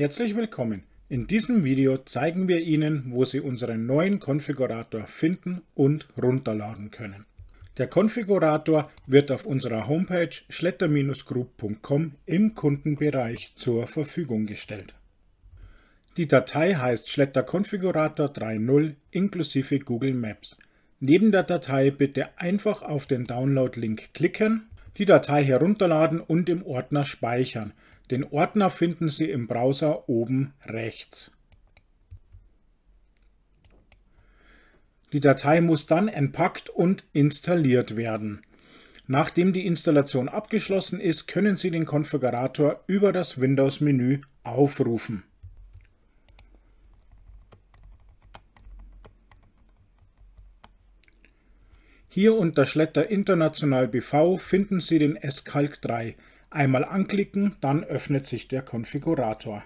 Herzlich willkommen. In diesem Video zeigen wir Ihnen, wo Sie unseren neuen Konfigurator finden und runterladen können. Der Konfigurator wird auf unserer Homepage schletter-group.com im Kundenbereich zur Verfügung gestellt. Die Datei heißt Schletter Konfigurator 3.0 inklusive Google Maps. Neben der Datei bitte einfach auf den Download-Link klicken, die Datei herunterladen und im Ordner speichern. Den Ordner finden Sie im Browser oben rechts. Die Datei muss dann entpackt und installiert werden. Nachdem die Installation abgeschlossen ist, können Sie den Konfigurator über das Windows-Menü aufrufen. Hier unter Schletter International BV finden Sie den S-Calc 3. Einmal anklicken, dann öffnet sich der Konfigurator.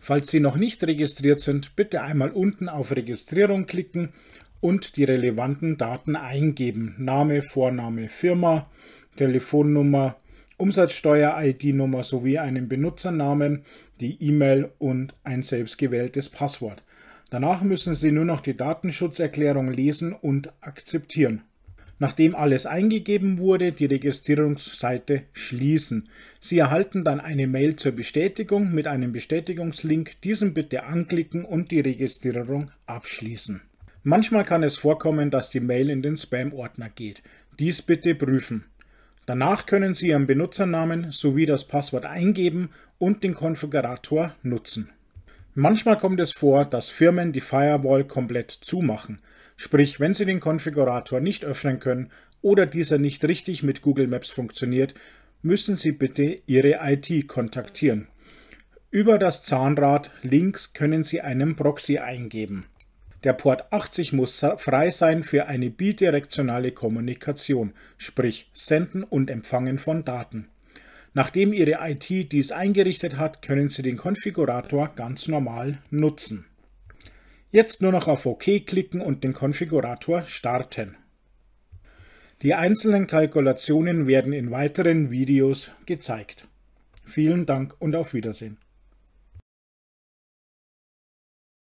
Falls Sie noch nicht registriert sind, bitte einmal unten auf Registrierung klicken und die relevanten Daten eingeben. Name, Vorname, Firma, Telefonnummer, Umsatzsteuer-ID-Nummer sowie einen Benutzernamen, die E-Mail und ein selbstgewähltes Passwort. Danach müssen Sie nur noch die Datenschutzerklärung lesen und akzeptieren. Nachdem alles eingegeben wurde, die Registrierungsseite schließen. Sie erhalten dann eine Mail zur Bestätigung mit einem Bestätigungslink. Diesen bitte anklicken und die Registrierung abschließen. Manchmal kann es vorkommen, dass die Mail in den Spam-Ordner geht. Dies bitte prüfen. Danach können Sie Ihren Benutzernamen sowie das Passwort eingeben und den Konfigurator nutzen. Manchmal kommt es vor, dass Firmen die Firewall komplett zumachen. Sprich, wenn Sie den Konfigurator nicht öffnen können oder dieser nicht richtig mit Google Maps funktioniert, müssen Sie bitte Ihre IT kontaktieren. Über das Zahnrad links können Sie einen Proxy eingeben. Der Port 80 muss frei sein für eine bidirektionale Kommunikation, sprich Senden und Empfangen von Daten. Nachdem Ihre IT dies eingerichtet hat, können Sie den Konfigurator ganz normal nutzen. Jetzt nur noch auf OK klicken und den Konfigurator starten. Die einzelnen Kalkulationen werden in weiteren Videos gezeigt. Vielen Dank und auf Wiedersehen.